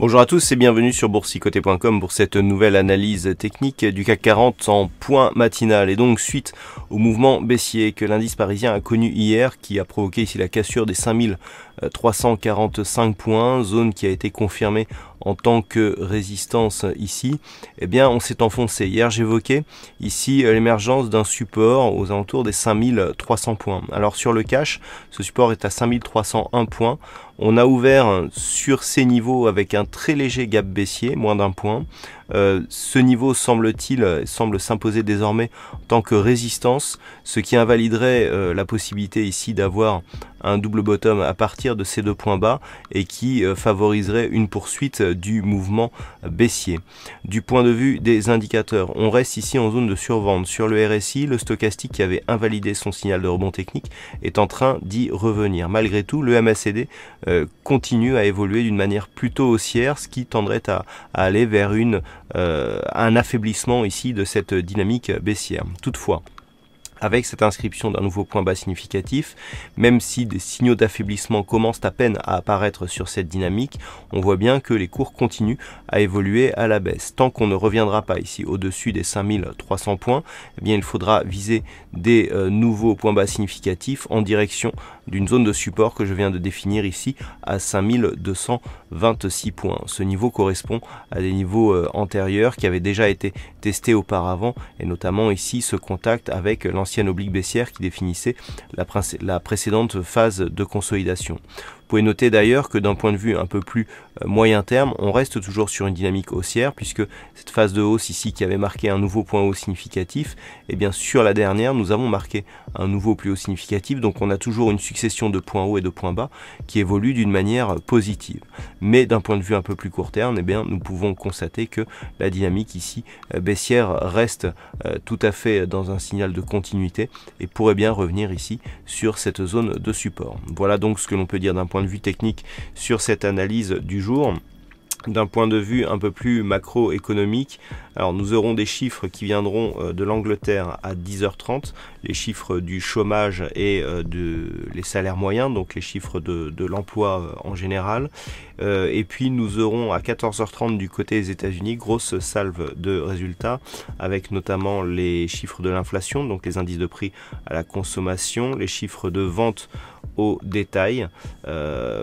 Bonjour à tous et bienvenue sur boursicoté.com pour cette nouvelle analyse technique du CAC 40 en point matinal. Et donc suite au mouvement baissier que l'indice parisien a connu hier qui a provoqué ici la cassure des 5345 points, zone qui a été confirmée en tant que résistance ici, eh bien on s'est enfoncé. Hier j'évoquais ici l'émergence d'un support aux alentours des 5300 points. Alors sur le cash, ce support est à 5301 points. On a ouvert sur ces niveaux avec un très léger gap baissier, moins d'un point. Euh, ce niveau semble-t-il semble s'imposer désormais en tant que résistance, ce qui invaliderait euh, la possibilité ici d'avoir un double bottom à partir de ces deux points bas et qui euh, favoriserait une poursuite du mouvement baissier. Du point de vue des indicateurs, on reste ici en zone de survente. Sur le RSI, le stochastique qui avait invalidé son signal de rebond technique est en train d'y revenir. Malgré tout, le MACD continue à évoluer d'une manière plutôt haussière, ce qui tendrait à aller vers euh, un affaiblissement ici de cette dynamique baissière. Toutefois, avec cette inscription d'un nouveau point bas significatif, même si des signaux d'affaiblissement commencent à peine à apparaître sur cette dynamique, on voit bien que les cours continuent à évoluer à la baisse. Tant qu'on ne reviendra pas ici au-dessus des 5300 points, eh bien il faudra viser des euh, nouveaux points bas significatifs en direction d'une zone de support que je viens de définir ici à 5226 points. Ce niveau correspond à des niveaux euh, antérieurs qui avaient déjà été testés auparavant et notamment ici ce contact avec l'ancien oblique baissière qui définissait la, la précédente phase de consolidation. Vous pouvez noter d'ailleurs que d'un point de vue un peu plus euh, moyen terme, on reste toujours sur une dynamique haussière puisque cette phase de hausse ici qui avait marqué un nouveau point haut significatif, et eh bien sur la dernière, nous avons marqué un nouveau plus haut significatif. Donc on a toujours une succession de points hauts et de points bas qui évolue d'une manière positive. Mais d'un point de vue un peu plus court terme, eh bien nous pouvons constater que la dynamique ici euh, baissière reste euh, tout à fait dans un signal de continuité et pourrait bien revenir ici sur cette zone de support. Voilà donc ce que l'on peut dire d'un point de vue technique sur cette analyse du jour d'un point de vue un peu plus macroéconomique, alors nous aurons des chiffres qui viendront euh, de l'Angleterre à 10h30, les chiffres du chômage et euh, de les salaires moyens, donc les chiffres de, l'emploi euh, en général. et puis nous aurons à 14h30 du côté des États-Unis grosse salve de résultats avec notamment les chiffres de l'inflation, donc les indices de prix à la consommation, les chiffres de vente au détail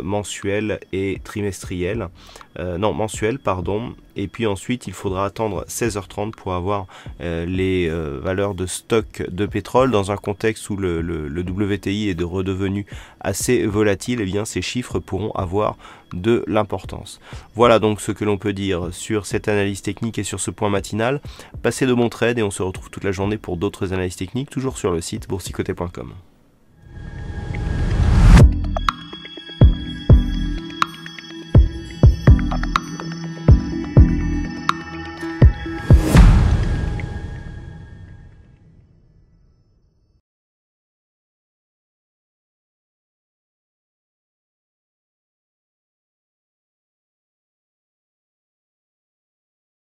mensuels et trimestriels. non, mensuel, pardon. Et puis ensuite, il faudra attendre 16h30 pour avoir euh, les euh, valeurs de stock de pétrole dans un contexte où le, WTI est de redevenu assez volatile. Et eh bien, ces chiffres pourront avoir de l'importance. Voilà donc ce que l'on peut dire sur cette analyse technique et sur ce point matinal. Passez de bons trades et on se retrouve toute la journée pour d'autres analyses techniques, toujours sur le site boursicoté.com.